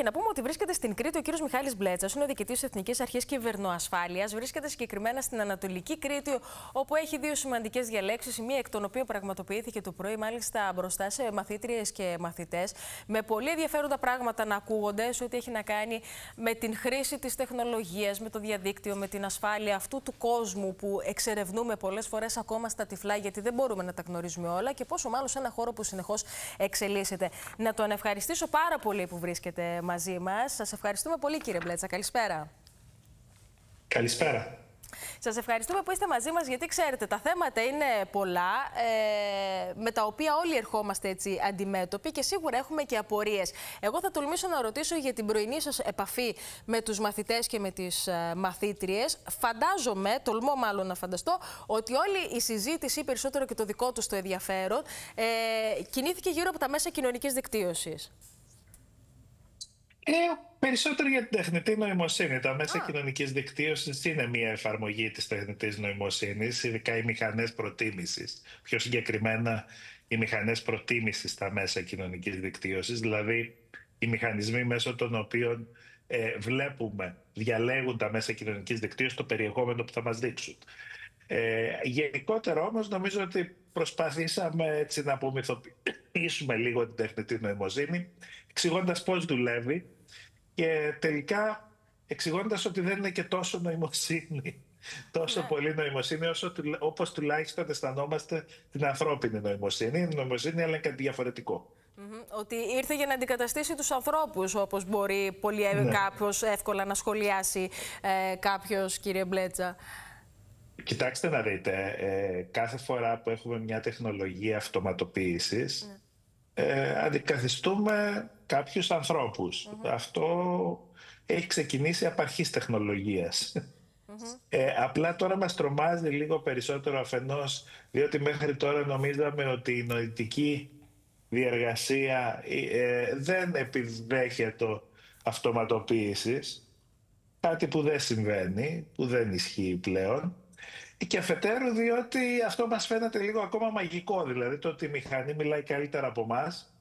Και να πούμε ότι βρίσκεται στην Κρήτη ο κύριος Μιχάλης Μπλέτσας, είναι ο διοικητής της Εθνικής Αρχής Κυβερνοασφάλειας. Βρίσκεται συγκεκριμένα στην Ανατολική Κρήτη, όπου έχει δύο σημαντικές διαλέξεις. Η μία εκ των οποίων πραγματοποιήθηκε το πρωί, μάλιστα μπροστά σε μαθήτριες και μαθητές, με πολύ ενδιαφέροντα πράγματα να ακούγονται σε ό,τι έχει να κάνει με την χρήση της τεχνολογίας, με το διαδίκτυο, με την ασφάλεια αυτού του κόσμου που εξερευνούμε πολλές φορές ακόμα στα τυφλά, γιατί δεν μπορούμε να τα γνωρίζουμε όλα και πόσο μάλλον σε ένα χώρο που συνεχώς εξελίσσεται. Να τον ευχαριστήσω πάρα πολύ που βρίσκεται μαζί μας. Σας ευχαριστούμε πολύ, κύριε Μπλέτσα. Καλησπέρα. Καλησπέρα. Σας ευχαριστούμε που είστε μαζί μας γιατί ξέρετε τα θέματα είναι πολλά ε, με τα οποία όλοι ερχόμαστε έτσι αντιμέτωποι και σίγουρα έχουμε και απορίες. Εγώ θα τολμήσω να ρωτήσω για την πρωινή σας επαφή με τους μαθητές και με τις ε, μαθήτριες. Φαντάζομαι, τολμώ μάλλον να φανταστώ, ότι όλη η συζήτηση, περισσότερο και το δικό τους το ενδιαφέρον, ε, κινήθηκε γύρω από τα μέσα κοινωνικής δικτύωσης. Ε, περισσότερο για την τεχνητή νοημοσύνη. Τα μέσα κοινωνικής δικτύωσης είναι μια εφαρμογή της τεχνητής νοημοσύνης, ειδικά οι μηχανές προτίμησης. Πιο συγκεκριμένα, οι μηχανές προτίμησης στα μέσα κοινωνικής δικτύωσης, δηλαδή οι μηχανισμοί μέσω των οποίων ε, βλέπουμε, διαλέγουν τα μέσα κοινωνικής δικτύωσης το περιεχόμενο που θα μας δείξουν. Ε, γενικότερα όμως νομίζω ότι προσπαθήσαμε έτσι να απομυθοποιήσουμε λίγο την τεχνητή νοημοσύνη εξηγώντας πώς δουλεύει και τελικά εξηγώντας ότι δεν είναι και τόσο νοημοσύνη τόσο ναι. πολύ νοημοσύνη όσο όπως τουλάχιστον αισθανόμαστε την ανθρώπινη νοημοσύνη. Είναι νοημοσύνη αλλά είναι κάτι διαφορετικό. Ότι ήρθε για να αντικαταστήσει τους ανθρώπους όπως μπορεί πολύ ναι. κάποιος εύκολα να σχολιάσει ε, κάποιος κύριε Μπλέτσα. Κοιτάξτε να δείτε, ε, κάθε φορά που έχουμε μια τεχνολογία αυτοματοποίησης ναι. Ε, αντικαθιστούμε κάποιους Αυτό έχει ξεκινήσει από αρχής τεχνολογίας. Ε, απλά τώρα μας τρομάζει λίγο περισσότερο αφενός διότι μέχρι τώρα νομίζαμε ότι η νοητική διεργασία ε, δεν επιδέχεται αυτοματοποίησης. Κάτι που δεν συμβαίνει, που δεν ισχύει πλέον και αφετέρου διότι αυτό μας φαίνεται λίγο ακόμα μαγικό, δηλαδή το ότι η μηχανή μιλάει καλύτερα από εμάς.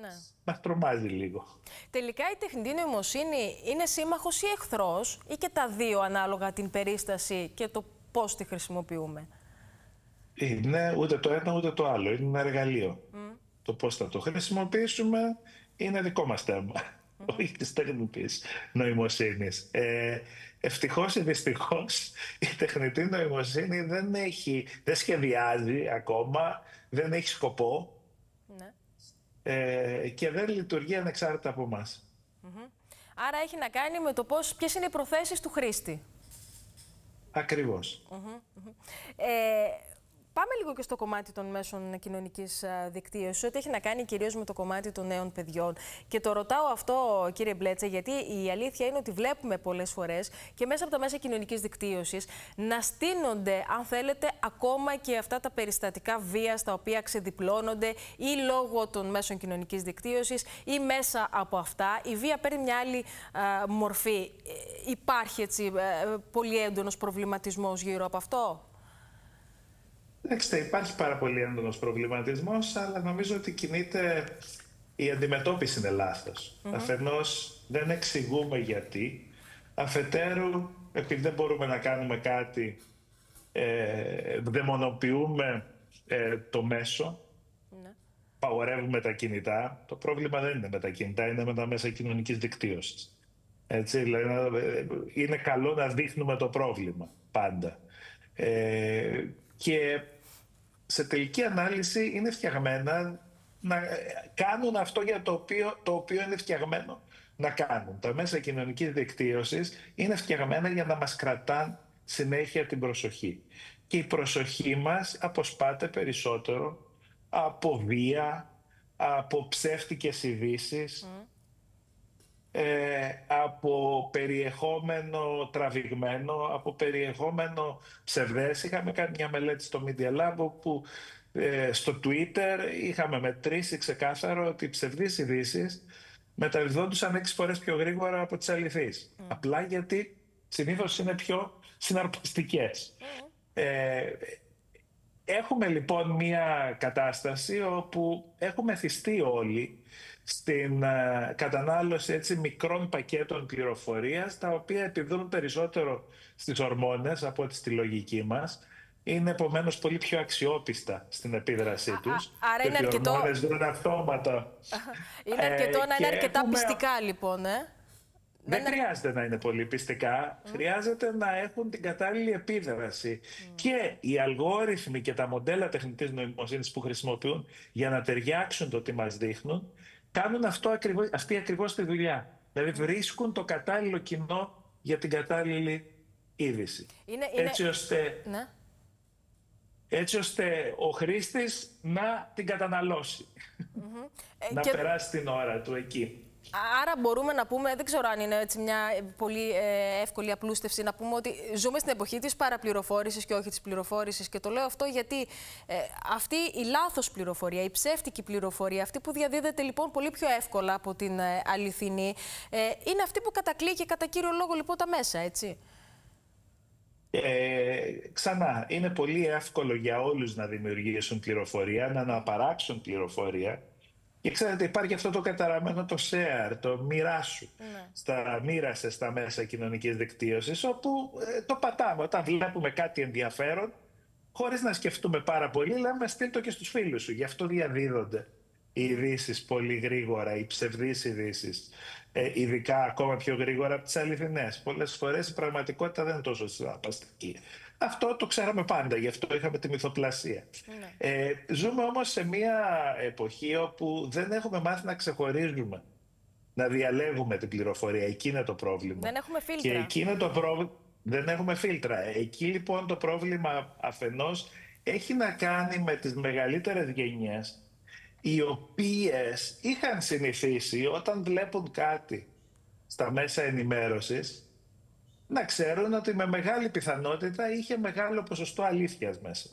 Ναι. Μας τρομάζει λίγο. Τελικά η τεχνητή νοημοσύνη είναι σύμμαχος ή εχθρός ή και τα δύο ανάλογα την περίσταση και το πώς τη χρησιμοποιούμε; Είναι ούτε το ένα ούτε το άλλο. Είναι ένα εργαλείο. Το πώς θα το χρησιμοποιήσουμε είναι δικό μας θέμα. Όχι της τεχνητής νοημοσύνης. Ε, ευτυχώς ή δυστυχώς η τεχνητή νοημοσύνη δεν, έχει, δεν σχεδιάζει ακόμα, δεν έχει σκοπό ναι. ε, και δεν λειτουργεί ανεξάρτητα από εμάς. Άρα έχει να κάνει με το πώς, ποιες είναι οι προθέσεις του χρήστη. Ακριβώς. Ε, Πάμε λίγο και στο κομμάτι των μέσων κοινωνικής δικτύωσης, ό,τι έχει να κάνει κυρίως με το κομμάτι των νέων παιδιών. Και το ρωτάω αυτό, κύριε Μπλέτσα, γιατί η αλήθεια είναι ότι βλέπουμε πολλές φορές και μέσα από τα μέσα κοινωνικής δικτύωσης να στείνονται, αν θέλετε, ακόμα και αυτά τα περιστατικά βίας τα οποία ξεδιπλώνονται ή λόγω των μέσων κοινωνικής δικτύωσης ή μέσα από αυτά. Η βία παίρνει μια άλλη μορφή. Ε, υπάρχει έτσι ε, πολύ έντονος προβληματισμός γύρω από αυτό; Κοιτάξτε, υπάρχει πάρα πολύ έντονος προβληματισμός, αλλά νομίζω ότι κινείται η αντιμετώπιση είναι λάθος. Mm Αφενός δεν εξηγούμε γιατί. Αφετέρου, επειδή δεν μπορούμε να κάνουμε κάτι, ε, δαιμονοποιούμε ε, το μέσο. Ναι. Παγορεύουμε τα κινητά. Το πρόβλημα δεν είναι με τα κινητά, είναι με τα μέσα κοινωνικής δικτύωσης. Έτσι, δηλαδή, ε, είναι καλό να δείχνουμε το πρόβλημα πάντα. Ε, και σε τελική ανάλυση είναι φτιαγμένα να κάνουν αυτό για το οποίο, το οποίο είναι φτιαγμένο να κάνουν. Τα μέσα κοινωνικής δικτύωσης είναι φτιαγμένα για να μας κρατάν συνέχεια την προσοχή. Και η προσοχή μας αποσπάται περισσότερο από βία, από ψεύτικες ειδήσεις, ε, από περιεχόμενο τραβηγμένο, από περιεχόμενο ψευδές. Είχαμε κάνει μια μελέτη στο Media Lab που ε, στο Twitter είχαμε μετρήσει ξεκάθαρο ότι οι ψευδείς ειδήσεις μεταδιδόντουσαν έξι φορές πιο γρήγορα από τις αληθείς. Απλά γιατί συνήθως είναι πιο συναρπαστικές. Ε, έχουμε λοιπόν μια κατάσταση όπου έχουμε θυστεί όλοι στην ε, κατανάλωση έτσι, μικρών πακέτων πληροφορίας, τα οποία επιδρούν περισσότερο στις ορμόνες από ό,τι στη λογική μας. Είναι επομένως πολύ πιο αξιόπιστα στην επίδρασή τους. Άρα είναι αρκετό. Οι ορμόνες δουν αυτόματα. είναι αρκετό να είναι αρκετά πιστικά, λοιπόν. Ε; Δεν χρειάζεται να είναι πολύ πιστικά, χρειάζεται να έχουν την κατάλληλη επίδραση. Και οι αλγόριθμοι και τα μοντέλα τεχνητής νοημοσύνης που χρησιμοποιούν για να ταιριάξουν το τι μας δείχνουν, κάνουν αυτό ακριβώς, αυτή ακριβώς τη δουλειά. Δηλαδή βρίσκουν το κατάλληλο κοινό για την κατάλληλη είδηση. Είναι, Έτσι ώστε... Ναι. Έτσι ώστε ο χρήστης να την καταναλώσει. να ε, περάσει την ώρα του εκεί. Άρα μπορούμε να πούμε, δεν ξέρω αν είναι έτσι μια πολύ ε, εύκολη απλούστευση, να πούμε ότι ζούμε στην εποχή της παραπληροφόρησης και όχι της πληροφόρησης και το λέω αυτό γιατί ε, αυτή η λάθος πληροφορία, η ψεύτικη πληροφορία, αυτή που διαδίδεται λοιπόν πολύ πιο εύκολα από την ε, αληθινή, είναι αυτή που κατακλεί και κατά κύριο λόγο λοιπόν τα μέσα, έτσι. Ε, ξανά, είναι πολύ εύκολο για όλους να δημιουργήσουν πληροφορία, να αναπαράξουν πληροφορία και ξέρετε, υπάρχει αυτό το καταραμένο το share, το μοιράσου. Ναι. Στα μοίρασε στα μέσα κοινωνικής δικτύωσης, όπου ε, το πατάμε. Όταν βλέπουμε κάτι ενδιαφέρον, χωρίς να σκεφτούμε πάρα πολύ, λέμε στείλ το και στους φίλους σου. Γι' αυτό διαδίδονται οι ειδήσεις πολύ γρήγορα, οι ψευδείς ειδήσεις. Ε, ειδικά ακόμα πιο γρήγορα από τις αληθινές. Πολλές φορές η πραγματικότητα δεν είναι τόσο συναρπαστική. Αυτό το ξέραμε πάντα, γι' αυτό είχαμε τη μυθοπλασία. Ναι. Ε, ζούμε όμως σε μια εποχή όπου δεν έχουμε μάθει να ξεχωρίζουμε, να διαλέγουμε την πληροφορία. Εκεί είναι το πρόβλημα. Δεν έχουμε φίλτρα. Και εκεί είναι το πρόβλημα. Δεν έχουμε φίλτρα. Εκεί λοιπόν το πρόβλημα αφενός έχει να κάνει με τις μεγαλύτερες γενιές οι οποίες είχαν συνηθίσει όταν βλέπουν κάτι στα μέσα ενημέρωσης να ξέρουν ότι με μεγάλη πιθανότητα είχε μεγάλο ποσοστό αλήθειας μέσα.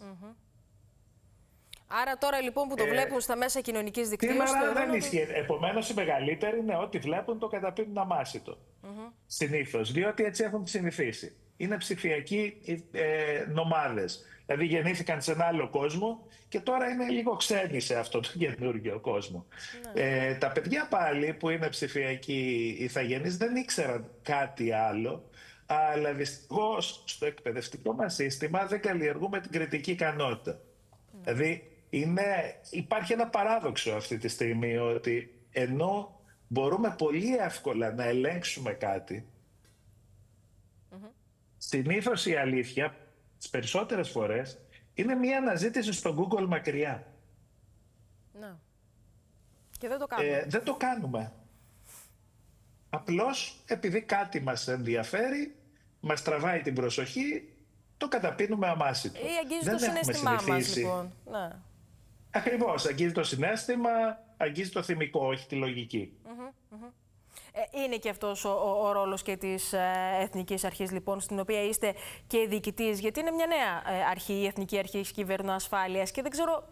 Άρα τώρα λοιπόν που το ε, βλέπουν στα μέσα κοινωνικής δικτύωσης... Σήμερα δεν ισχύει. Επομένως οι μεγαλύτεροι είναι ότι βλέπουν το καταπίνουν αμάσιτο. Mm -hmm. Συνήθως, διότι έτσι έχουν συνηθίσει. Είναι ψηφιακοί ε, νομάδες. Δηλαδή γεννήθηκαν σε ένα άλλο κόσμο και τώρα είναι λίγο ξένοι σε αυτό το καινούργιο κόσμο. Ναι. Ε, τα παιδιά πάλι που είναι ψηφιακοί ηθαγενείς δεν ήξεραν κάτι άλλο αλλά δυστυχώς στο εκπαιδευτικό μας σύστημα δεν καλλιεργούμε την κριτική ικανότητα. Δηλαδή, είναι, υπάρχει ένα παράδοξο αυτή τη στιγμή ότι ενώ μπορούμε πολύ εύκολα να ελέγξουμε κάτι, mm-hmm. συνήθως η αλήθεια, τις περισσότερες φορές, είναι μια αναζήτηση στο Google μακριά. Ναι. Και δεν το κάνουμε. Ε, δεν το κάνουμε. Απλώς επειδή κάτι μας ενδιαφέρει, Μας τραβάει την προσοχή, το καταπίνουμε αμάσιτο. Ή αγγίζει Δεν το συνέστημά μας, λοιπόν. Ναι. Ακριβώς. Αγγίζει το συνέστημα, αγγίζει το θυμικό, όχι τη λογική. Ε, είναι και αυτός ο, ο, ο ρόλος και της ε, Εθνικής Αρχής, λοιπόν, στην οποία είστε και διοικητής, γιατί είναι μια νέα ε, αρχή, η Εθνική Αρχή Κυβερνοασφάλεια και δεν ξέρω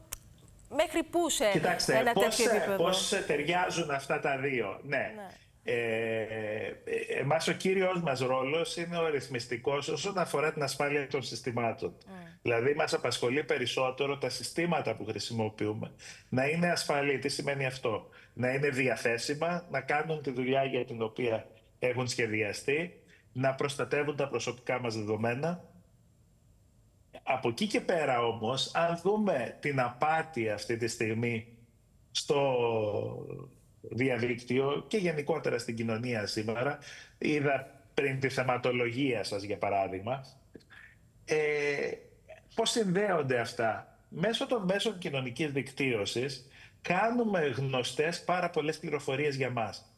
μέχρι πού σε Κοιτάξτε, ένα πώς, τέτοιο επίπεδο. Πώς ταιριάζουν αυτά τα δύο. Ναι. ναι. Ε, εμάς ο κύριος μας ρόλος είναι ο ρυθμιστικός όσον αφορά την ασφάλεια των συστημάτων. Mm. Δηλαδή μας απασχολεί περισσότερο τα συστήματα που χρησιμοποιούμε. Να είναι ασφαλή. Τι σημαίνει αυτό; Να είναι διαθέσιμα, να κάνουν τη δουλειά για την οποία έχουν σχεδιαστεί, να προστατεύουν τα προσωπικά μας δεδομένα. Από εκεί και πέρα όμως, αν δούμε την απάτη αυτή τη στιγμή στο διαδίκτυο και γενικότερα στην κοινωνία σήμερα. Είδα πριν τη θεματολογία σας, για παράδειγμα. Ε, πώς συνδέονται αυτά; Μέσω των μέσων κοινωνικής δικτύωσης κάνουμε γνωστές πάρα πολλές πληροφορίες για μας.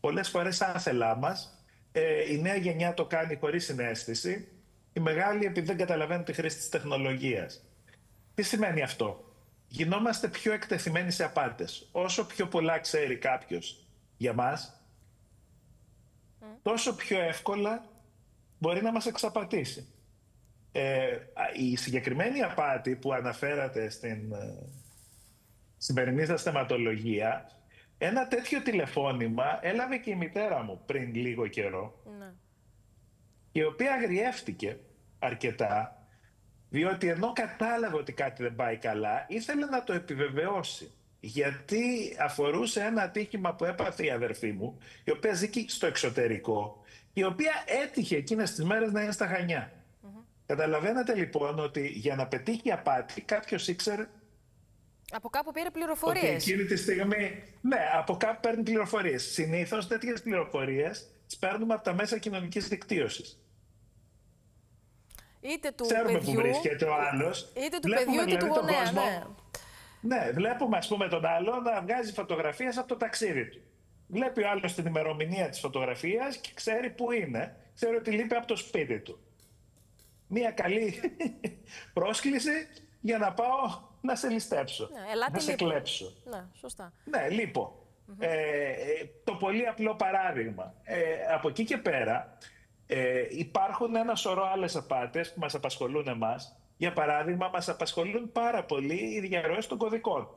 Πολλές φορές άθελά μας. Ε, η νέα γενιά το κάνει χωρίς συνέστηση. Η μεγάλη επειδή δεν καταλαβαίνουν τη χρήση της τεχνολογίας. Τι σημαίνει αυτό; Γινόμαστε πιο εκτεθειμένοι σε απάτες. Όσο πιο πολλά ξέρει κάποιος για μας, τόσο πιο εύκολα μπορεί να μας εξαπατήσει. Ε, η συγκεκριμένη απάτη που αναφέρατε στην ε, σημερινή σας θεματολογία, ένα τέτοιο τηλεφώνημα έλαβε και η μητέρα μου πριν λίγο καιρό, ναι. η οποία αγριεύτηκε αρκετά διότι ενώ κατάλαβε ότι κάτι δεν πάει καλά, ήθελε να το επιβεβαιώσει γιατί αφορούσε ένα ατύχημα που έπαθε η αδερφή μου, η οποία ζει στο εξωτερικό, η οποία έτυχε εκείνες τις μέρες να είναι στα Χανιά. Καταλαβαίνετε λοιπόν ότι για να πετύχει απάτη κάποιος ήξερε από κάπου πήρε πληροφορίες. Εκείνη τη στιγμή. Ναι, από κάπου παίρνει πληροφορίες. Συνήθως τέτοιες πληροφορίες τις παίρνουμε από τα μέσα κοινωνικής δικτύωσης. Είτε του Ξέρουμε παιδιού, που βρίσκεται ο άλλος. Είτε του παιδιού είτε του δηλαδή γονέα. Ναι. ναι, βλέπουμε ας πούμε τον άλλο να βγάζει φωτογραφίες από το ταξίδι του. Βλέπει ο άλλος την ημερομηνία της φωτογραφίας και ξέρει πού είναι. Ξέρει ότι λείπει από το σπίτι του. Μία καλή πρόσκληση για να πάω να σε ληστέψω, ναι, να σε κλέψω. Ναι, σωστά. Ναι, λείπω. Ε, ε, το πολύ απλό παράδειγμα. Ε, από εκεί και πέρα ε, υπάρχουν ένα σωρό άλλες απάτες που μας απασχολούν εμάς. Για παράδειγμα, μας απασχολούν πάρα πολύ οι διαρροές των κωδικών.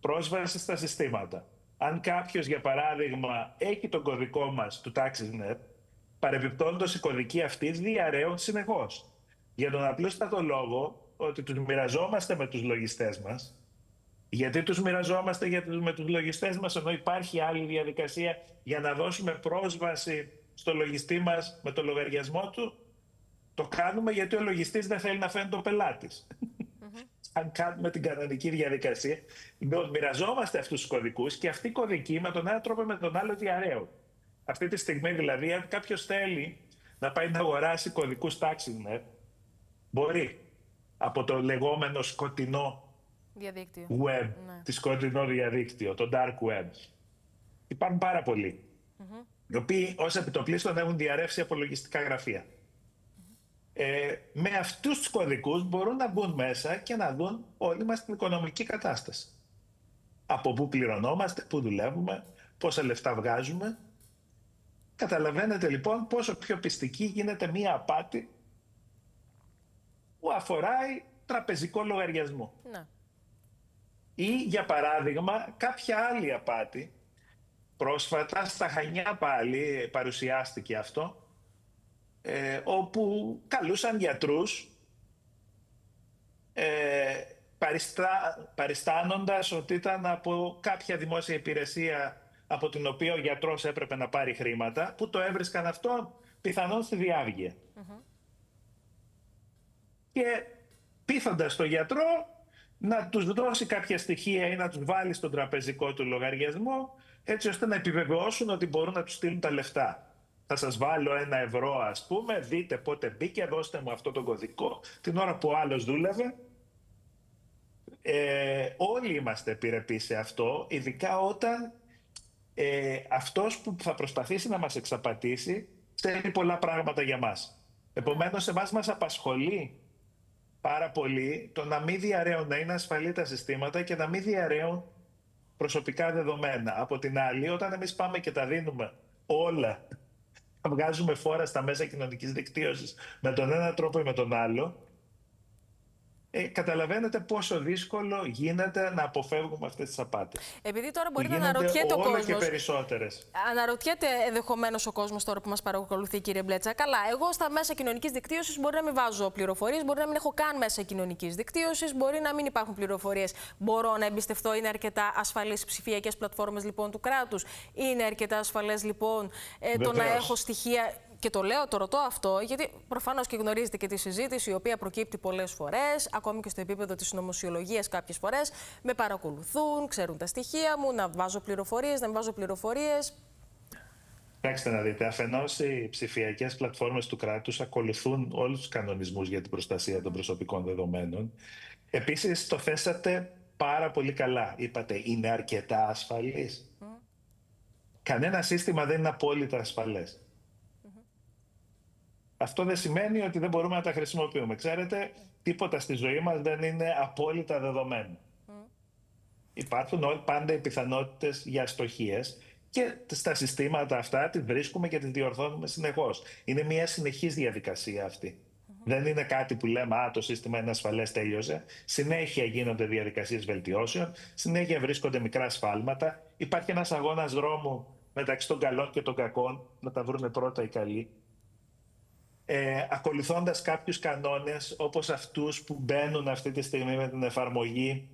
Πρόσβαση στα συστήματα. Αν κάποιος, για παράδειγμα, έχει τον κωδικό μας του TaxisNet, παρεμπιπτόντως οι κωδικοί αυτοί διαρρέουν συνεχώς. Για τον απλούστατο λόγο ότι τους μοιραζόμαστε με τους λογιστές μας. Γιατί τους μοιραζόμαστε για τους, με τους λογιστές μας, ενώ υπάρχει άλλη διαδικασία για να δώσουμε πρόσβαση στο λογιστή μας με το λογαριασμό του. Το κάνουμε γιατί ο λογιστής δεν θέλει να φαίνει το πελάτης. Αν κάνουμε την κανονική διαδικασία, μοιραζόμαστε αυτούς τους κωδικούς και αυτοί οι κωδικοί με τον ένα τρόπο με τον άλλο διαρρέουν. Αυτή τη στιγμή δηλαδή, αν κάποιος θέλει να πάει να αγοράσει κωδικούς TaxiNet, μπορεί από το λεγόμενο σκοτεινό διαδίκτυο. web, ναι. τη σκοτεινό διαδίκτυο, το dark web. Υπάρχουν πάρα πολλοί, mm-hmm. Οι οποίοι ως επιτοπλίστων έχουν διαρρεύσει απολογιστικά γραφεία. Ε, με αυτούς τους κωδικούς μπορούν να μπουν μέσα και να δουν όλη μας την οικονομική κατάσταση. Από πού πληρωνόμαστε, πού δουλεύουμε, πόσα λεφτά βγάζουμε. Καταλαβαίνετε λοιπόν πόσο πιο πιστική γίνεται μία απάτη που αφορά τραπεζικό λογαριασμό. Ναι. Ή, για παράδειγμα, κάποια άλλη απάτη. Πρόσφατα, στα Χανιά πάλι παρουσιάστηκε αυτό, ε, όπου καλούσαν γιατρούς ε, παριστάνοντας ότι ήταν από κάποια δημόσια υπηρεσία από την οποία ο γιατρός έπρεπε να πάρει χρήματα, που το έβρισκαν αυτό πιθανόν στη διάβγεια. Και πείθοντας τον γιατρό να τους δώσει κάποια στοιχεία ή να τους βάλει στον τραπεζικό του λογαριασμό έτσι ώστε να επιβεβαιώσουν ότι μπορούν να τους στείλουν τα λεφτά. Θα σας βάλω ένα ευρώ ας πούμε, δείτε πότε μπήκε, δώστε μου αυτό το κωδικό. Την ώρα που ο άλλος δούλευε, ε, όλοι είμαστε επιρρεπείς σε αυτό, ειδικά όταν ε, αυτός που θα προσπαθήσει να μας εξαπατήσει ξέρει πολλά πράγματα για μας. Επομένως, εμάς μας απασχολεί πάρα πολύ το να μην διαρρέουν, να είναι ασφαλή τα συστήματα και να μην διαρρέουν προσωπικά δεδομένα. Από την άλλη, όταν εμείς πάμε και τα δίνουμε όλα, βγάζουμε φόρα στα μέσα κοινωνικής δικτύωσης με τον ένα τρόπο ή με τον άλλο, ε, καταλαβαίνετε πόσο δύσκολο γίνεται να αποφεύγουμε αυτές τις απάτες. Επειδή τώρα μπορεί να αναρωτιέται ο κόσμο. και περισσότερες. Αναρωτιέται ενδεχομένως ο κόσμος τώρα που μας παρακολουθεί, κύριε Μπλέτσα. Καλά, εγώ στα μέσα κοινωνικής δικτύωσης μπορεί να μην βάζω πληροφορίες, μπορεί να μην έχω καν μέσα κοινωνικής δικτύωσης, μπορεί να μην υπάρχουν πληροφορίες. Μπορώ να εμπιστευτώ, είναι αρκετά ασφαλείς ψηφιακές πλατφόρμες λοιπόν του κράτους. Είναι αρκετά ασφαλές λοιπόν ε, το να έχω στοιχεία και το λέω, το ρωτώ αυτό, γιατί προφανώς και γνωρίζετε και τη συζήτηση, η οποία προκύπτει πολλές φορές, ακόμη και στο επίπεδο της νομοσιολογία κάποιες φορές. Με παρακολουθούν, ξέρουν τα στοιχεία μου, να βάζω πληροφορίες, να μην βάζω πληροφορίες. Κοιτάξτε να δείτε, αφενός οι ψηφιακές πλατφόρμες του κράτους ακολουθούν όλους τους κανονισμούς για την προστασία των προσωπικών δεδομένων. Επίσης, το θέσατε πάρα πολύ καλά. Είπατε, είναι αρκετά ασφαλής. Κανένα σύστημα δεν είναι απόλυτα ασφαλές. Αυτό δεν σημαίνει ότι δεν μπορούμε να τα χρησιμοποιούμε. Ξέρετε, τίποτα στη ζωή μας δεν είναι απόλυτα δεδομένο. Mm. Υπάρχουν πάντα οι πιθανότητες για αστοχίες και στα συστήματα αυτά τις βρίσκουμε και τις διορθώνουμε συνεχώς. Είναι μια συνεχής διαδικασία αυτή. Δεν είναι κάτι που λέμε «Α, το σύστημα είναι ασφαλές, τέλειωσε». Συνέχεια γίνονται διαδικασίες βελτιώσεων, συνέχεια βρίσκονται μικρά σφάλματα. Υπάρχει ένας αγώνας δρόμου μεταξύ των καλών και των κακών, να τα βρουν πρώτα οι καλοί ε, ακολουθώντας κάποιους κανόνες όπως αυτούς που μπαίνουν αυτή τη στιγμή με την εφαρμογή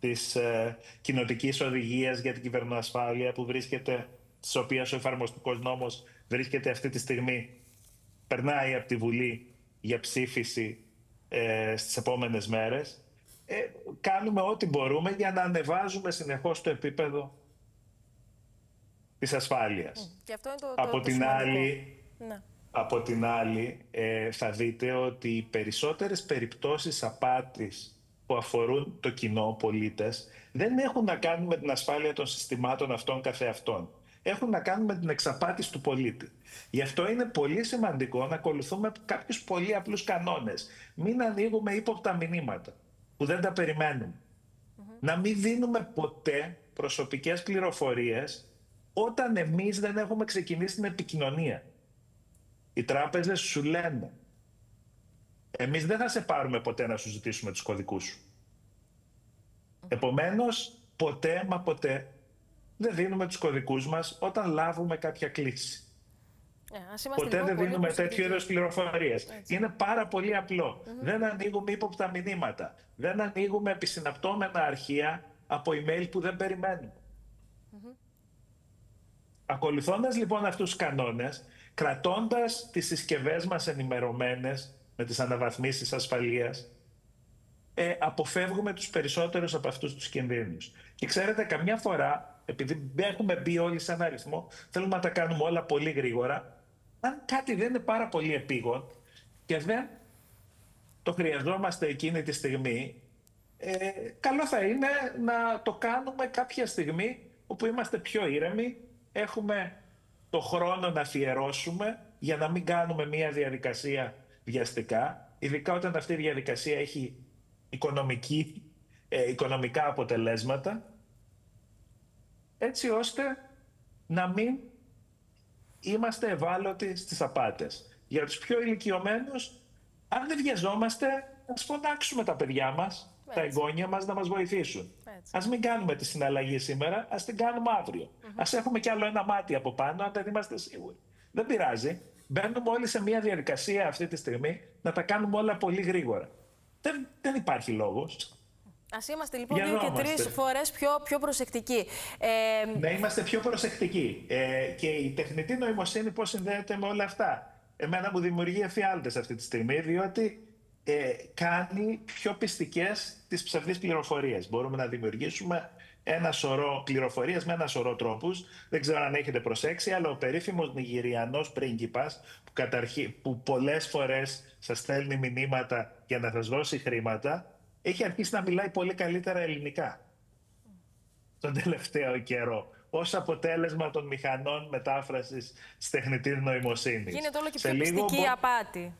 της ε, κοινοτικής οδηγίας για την κυβερνοασφάλεια που βρίσκεται, της οποίας ο εφαρμοστικός νόμος βρίσκεται αυτή τη στιγμή, περνάει από τη Βουλή για ψήφιση ε, στις επόμενες μέρες. Ε, κάνουμε ό,τι μπορούμε για να ανεβάζουμε συνεχώς το επίπεδο της ασφάλειας. Και αυτό είναι το, από, το, την άλλη, ναι. Από την άλλη, ε, θα δείτε ότι οι περισσότερες περιπτώσεις απάτης που αφορούν το κοινό, πολίτες, δεν έχουν να κάνουν με την ασφάλεια των συστημάτων αυτών καθεαυτών. Έχουν να κάνουν με την εξαπάτηση του πολίτη. Γι' αυτό είναι πολύ σημαντικό να ακολουθούμε κάποιους πολύ απλούς κανόνες. Μην ανοίγουμε ύποπτα μηνύματα που δεν τα περιμένουμε. Να μην δίνουμε ποτέ προσωπικές πληροφορίες όταν εμείς δεν έχουμε ξεκινήσει την επικοινωνία. Οι τράπεζες σου λένε εμείς δεν θα σε πάρουμε ποτέ να σου ζητήσουμε τους κωδικούς σου. Επομένως, ποτέ μα ποτέ δεν δίνουμε τους κωδικούς μας όταν λάβουμε κάποια κλίση. Ε, ποτέ δεν δίνουμε τέτοιου είδους πληροφορίες. Είναι πάρα πολύ Δεν ανοίγουμε ύποπτα μηνύματα. Δεν ανοίγουμε επισυναπτώμενα αρχεία από email που δεν περιμένουμε. Mm-hmm. Ακολουθώντας λοιπόν αυτούς τους κανόνες, κρατώντας τις συσκευές μας ενημερωμένες με τις αναβαθμίσεις ασφαλείας, ε, αποφεύγουμε τους περισσότερους από αυτούς τους κινδύνους. Και ξέρετε, καμιά φορά, επειδή έχουμε μπει όλοι σε ένα αριθμό, θέλουμε να τα κάνουμε όλα πολύ γρήγορα. Αν κάτι δεν είναι πάρα πολύ επίγον και δεν το χρειαζόμαστε εκείνη τη στιγμή, ε, καλό θα είναι να το κάνουμε κάποια στιγμή όπου είμαστε πιο ήρεμοι, έχουμε το χρόνο να αφιερώσουμε για να μην κάνουμε μια διαδικασία βιαστικά, ειδικά όταν αυτή η διαδικασία έχει οικονομική, ε, οικονομικά αποτελέσματα, έτσι ώστε να μην είμαστε ευάλωτοι στις απάτες. Για τους πιο ηλικιωμένους, αν δεν βιαζόμαστε, ας φωνάξουμε τα παιδιά μας, τα εγγόνια μας να μας βοηθήσουν. Έτσι. Ας μην κάνουμε τη συναλλαγή σήμερα, ας την κάνουμε αύριο. Mm-hmm. Ας έχουμε κι άλλο ένα μάτι από πάνω, αν δεν είμαστε σίγουροι. Δεν πειράζει. Μπαίνουμε όλοι σε μια διαδικασία αυτή τη στιγμή να τα κάνουμε όλα πολύ γρήγορα. Δεν, δεν υπάρχει λόγος. Α είμαστε λοιπόν δύο και τρεις φορές πιο, πιο προσεκτικοί. Ε... Να είμαστε πιο προσεκτικοί. Ε, και η τεχνητή νοημοσύνη πώς συνδέεται με όλα αυτά; Εμένα μου δημιουργεί εφιάλτες αυτή τη στιγμή, διότι ε, κάνει πιο πιστικές τις ψευδείς πληροφορίες. Μπορούμε να δημιουργήσουμε ένα σωρό πληροφορίες με ένα σωρό τρόπους. Δεν ξέρω αν έχετε προσέξει, αλλά ο περίφημος Νιγηριανός πρίγκιπας, που, καταρχή, που πολλές φορές σας στέλνει μηνύματα για να σας δώσει χρήματα, έχει αρχίσει να μιλάει πολύ καλύτερα ελληνικά τον τελευταίο καιρό ως αποτέλεσμα των μηχανών μετάφρασης τη τεχνητή νοημοσύνης. Γίνεται όλο και πιο πιστική η απάτη.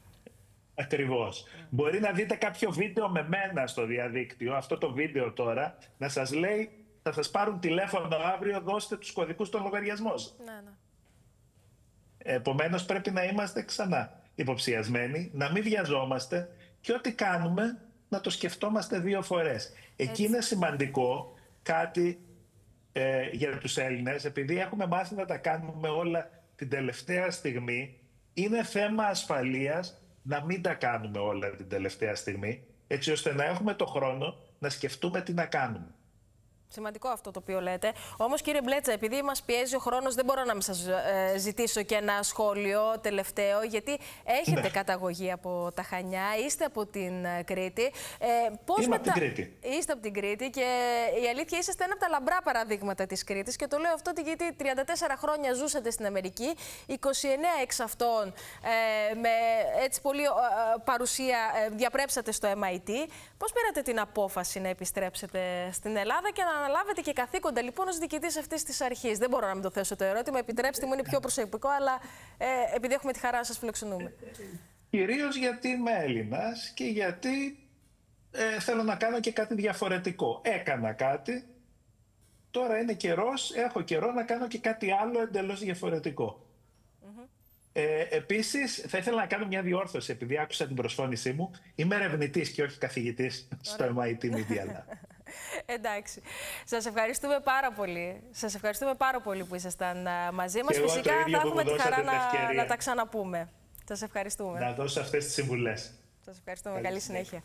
Ακριβώς. Μπορεί να δείτε κάποιο βίντεο με μένα στο διαδίκτυο, αυτό το βίντεο τώρα, να σας λέει θα σας πάρουν τηλέφωνο αύριο, δώστε τους κωδικούς των λογαριασμών. Ναι, ναι. Επομένως πρέπει να είμαστε ξανά υποψιασμένοι, να μην βιαζόμαστε και ό,τι κάνουμε να το σκεφτόμαστε δύο φορές. Εκεί είναι σημαντικό κάτι ε, για τους Έλληνες, επειδή έχουμε μάθει να τα κάνουμε όλα την τελευταία στιγμή, είναι θέμα ασφαλείας να μην τα κάνουμε όλα την τελευταία στιγμή, έτσι ώστε να έχουμε το χρόνο να σκεφτούμε τι να κάνουμε. Σημαντικό αυτό το οποίο λέτε. Όμως, κύριε Μπλέτσα, επειδή μας πιέζει ο χρόνος, δεν μπορώ να μην σας ε, ζητήσω και ένα σχόλιο τελευταίο, γιατί έχετε ναι. καταγωγή από τα Χανιά, είστε από την ε, Κρήτη. Ε, πώς Είμαι μετα... από την Κρήτη. Είστε από την Κρήτη και η αλήθεια είσαστε ένα από τα λαμπρά παραδείγματα της Κρήτης. Και το λέω αυτό γιατί 34 χρόνια ζούσατε στην Αμερική, 29 εξ αυτών ε, με έτσι πολύ ε, παρουσία διαπρέψατε στο MIT. Πώς πήρατε την απόφαση να επιστρέψετε στην Ελλάδα και να αναλάβετε και καθήκοντα λοιπόν ως διοικητής αυτής της αρχής. Δεν μπορώ να μην το θέσω το ερώτημα. Επιτρέψτε μου, είναι πιο προσωπικό, αλλά ε, επειδή έχουμε τη χαρά να σας φιλοξενούμε. Κυρίως γιατί είμαι Έλληνας και γιατί ε, θέλω να κάνω και κάτι διαφορετικό. Έκανα κάτι. Τώρα είναι καιρός, έχω καιρό να κάνω και κάτι άλλο εντελώς διαφορετικό. Ε, Επίσης, θα ήθελα να κάνω μια διόρθωση, επειδή άκουσα την προσφώνησή μου. Είμαι ερευνητής και όχι καθηγητής στο MIT Media Lab. Εντάξει. Σας ευχαριστούμε πάρα πολύ. Σας ευχαριστούμε πάρα πολύ που ήσασταν μαζί μας. Φυσικά θα έχουμε τη χαρά να, να τα ξαναπούμε. Σας ευχαριστούμε. Να δώσω αυτές τις συμβουλές. Σας ευχαριστούμε. Καλή συνέχεια.